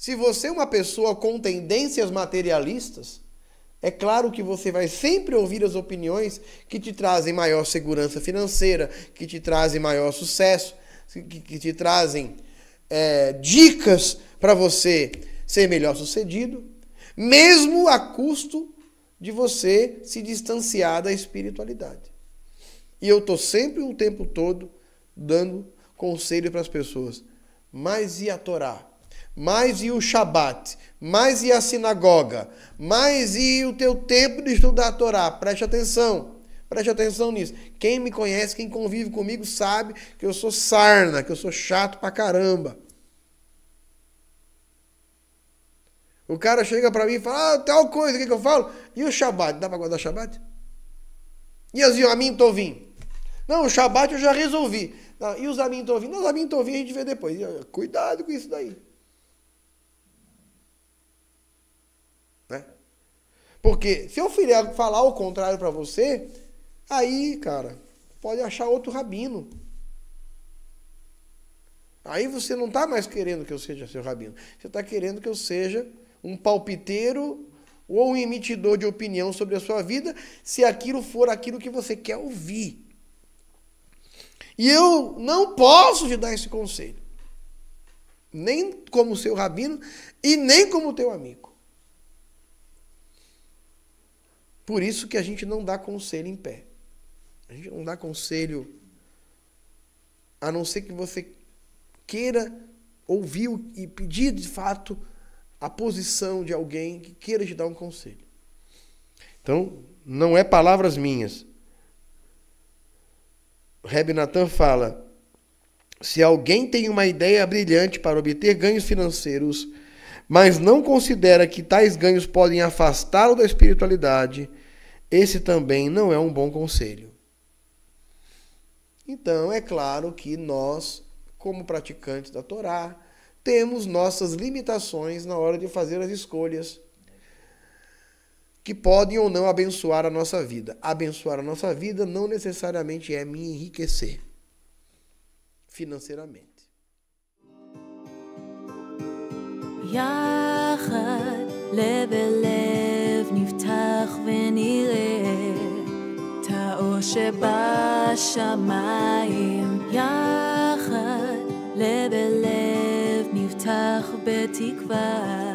Se você é uma pessoa com tendências materialistas, é claro que você vai sempre ouvir as opiniões que te trazem maior segurança financeira, que te trazem maior sucesso, que, que te trazem é, dicas para você ser melhor sucedido, mesmo a custo de você se distanciar da espiritualidade. E eu estou sempre o tempo todo dando conselho para as pessoas. Mas e a Torá? Mais e o Shabat? Mais e a sinagoga? Mais e o teu tempo de estudar a Torá? Preste atenção. Preste atenção nisso. Quem me conhece, quem convive comigo, sabe que eu sou sarna, que eu sou chato pra caramba. O cara chega para mim e fala, ah, tal coisa, o que, que eu falo? E o Shabat? Dá para guardar Shabat? E as Yomim Tovim? Não, o Shabat eu já resolvi. Não, e os Amim Tovim? Não, os Amim Tovim a gente vê depois. Cuidado com isso daí. Né? Porque se eu falar o contrário para você, aí, cara, pode achar outro rabino. Aí você não está mais querendo que eu seja seu rabino. Você está querendo que eu seja um palpiteiro ou um emitidor de opinião sobre a sua vida, se aquilo for aquilo que você quer ouvir. E eu não posso te dar esse conselho. Nem como seu rabino e nem como teu amigo. Por isso que a gente não dá conselho em pé. A gente não dá conselho a não ser que você queira ouvir e pedir de fato a posição de alguém que queira te dar um conselho. Então, não é palavras minhas. Reb Natan fala: se alguém tem uma ideia brilhante para obter ganhos financeiros, mas não considera que tais ganhos podem afastá-lo da espiritualidade, esse também não é um bom conselho. Então, é claro que nós, como praticantes da Torá, temos nossas limitações na hora de fazer as escolhas que podem ou não abençoar a nossa vida. Abençoar a nossa vida não necessariamente é me enriquecer financeiramente. יחד לב שבשמיים יחד לב אל לב נפתח בתקווה